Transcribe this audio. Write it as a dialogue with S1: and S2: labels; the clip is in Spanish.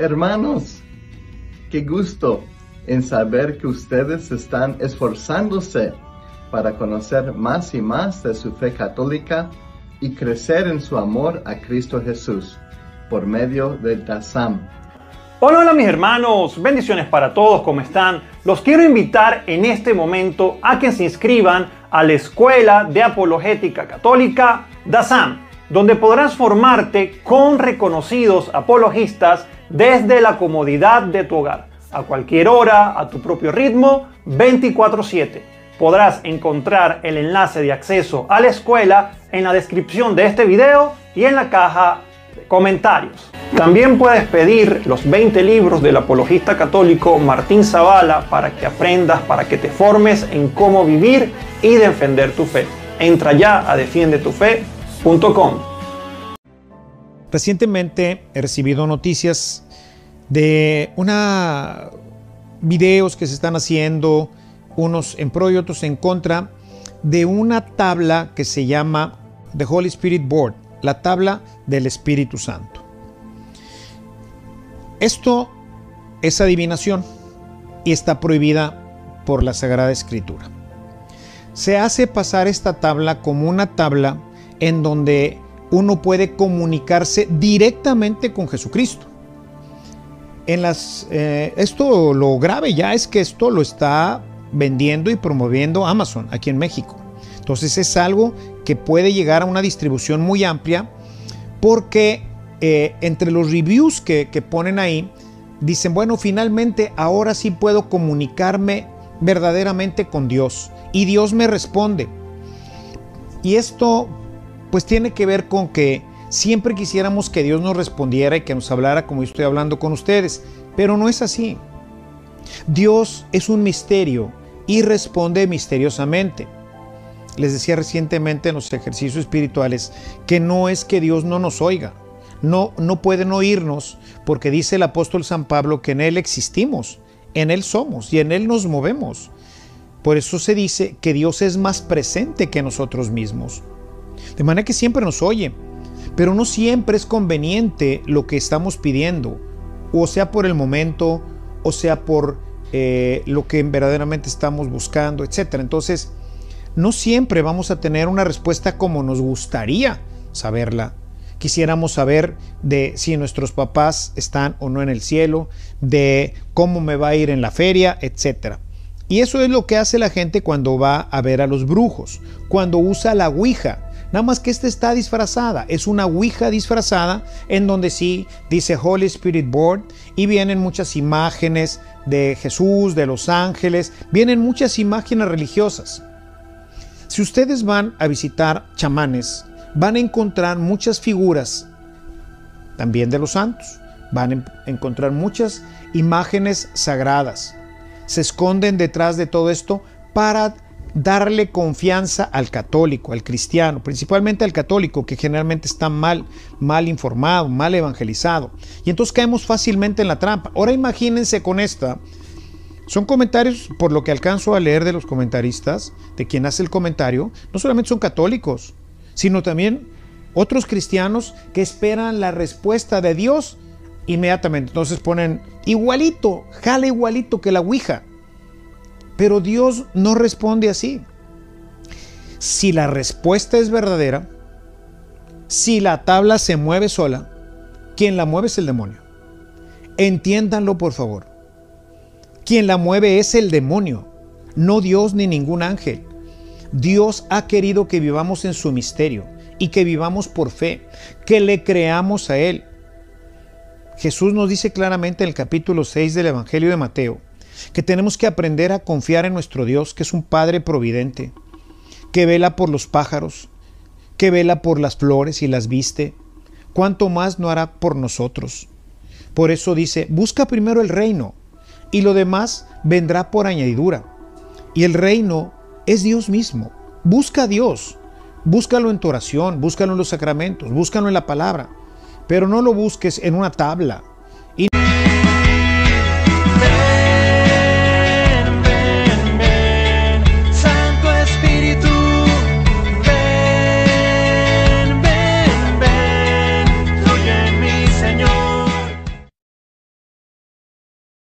S1: Hermanos, qué gusto en saber que ustedes están esforzándose para conocer más y más de su fe católica y crecer en su amor a Cristo Jesús por medio del TASAM.
S2: Hola, hola mis hermanos, bendiciones para todos, ¿cómo están? Los quiero invitar en este momento a que se inscriban a la Escuela de Apologética Católica DASAM, donde podrás formarte con reconocidos apologistas desde la comodidad de tu hogar, a cualquier hora, a tu propio ritmo, 24/7. Podrás encontrar el enlace de acceso a la escuela en la descripción de este video y en la caja de comentarios. También puedes pedir los 20 libros del apologista católico Martín Zavala para que aprendas, para que te formes en cómo vivir y defender tu fe. Entra ya a defiendetufe.com.
S3: Recientemente he recibido noticias de una videos que se están haciendo, unos en pro y otros en contra, de una tabla que se llama The Holy Spirit Board, la tabla del Espíritu Santo. Esto es adivinación y está prohibida por la Sagrada Escritura. Se hace pasar esta tabla como una tabla en donde uno puede comunicarse directamente con Jesucristo. En las, eh, esto lo grave ya es que esto lo está vendiendo y promoviendo Amazon aquí en México. Entonces es algo que puede llegar a una distribución muy amplia porque eh, entre los reviews que, que ponen ahí, dicen, bueno, finalmente ahora sí puedo comunicarme verdaderamente con Dios y Dios me responde. Y esto pues tiene que ver con que siempre quisiéramos que Dios nos respondiera y que nos hablara como yo estoy hablando con ustedes, pero no es así. Dios es un misterio y responde misteriosamente. Les decía recientemente en los ejercicios espirituales que no es que Dios no nos oiga, no, no pueden oírnos porque dice el apóstol San Pablo que en Él existimos, en Él somos y en Él nos movemos. Por eso se dice que Dios es más presente que nosotros mismos. De manera que siempre nos oye, pero no siempre es conveniente lo que estamos pidiendo, o sea por el momento, o sea por eh, lo que verdaderamente estamos buscando, etc. Entonces, no siempre vamos a tener una respuesta como nos gustaría saberla. Quisiéramos saber de si nuestros papás están o no en el cielo, de cómo me va a ir en la feria, etc. Y eso es lo que hace la gente cuando va a ver a los brujos, cuando usa la Ouija Nada más que esta está disfrazada. Es una Ouija disfrazada en donde sí dice Holy Spirit Board y vienen muchas imágenes de Jesús, de los ángeles, vienen muchas imágenes religiosas. Si ustedes van a visitar chamanes, van a encontrar muchas figuras también de los santos. Van a encontrar muchas imágenes sagradas. Se esconden detrás de todo esto para darle confianza al católico, al cristiano, principalmente al católico que generalmente está mal, mal informado, mal evangelizado. Y entonces caemos fácilmente en la trampa. Ahora imagínense con esta. Son comentarios, por lo que alcanzo a leer de los comentaristas, de quien hace el comentario, no solamente son católicos, sino también otros cristianos que esperan la respuesta de Dios inmediatamente. Entonces ponen igualito, jale igualito que la Ouija. Pero Dios no responde así. Si la respuesta es verdadera, si la tabla se mueve sola, quien la mueve es el demonio. Entiéndanlo por favor. Quien la mueve es el demonio, no Dios ni ningún ángel. Dios ha querido que vivamos en su misterio y que vivamos por fe, que le creamos a Él. Jesús nos dice claramente en el capítulo 6 del Evangelio de Mateo, que tenemos que aprender a confiar en nuestro Dios, que es un Padre providente, que vela por los pájaros, que vela por las flores y las viste, cuánto más no hará por nosotros. Por eso dice, busca primero el reino y lo demás vendrá por añadidura. Y el reino es Dios mismo. Busca a Dios, búscalo en tu oración, búscalo en los sacramentos, búscalo en la palabra, pero no lo busques en una tabla,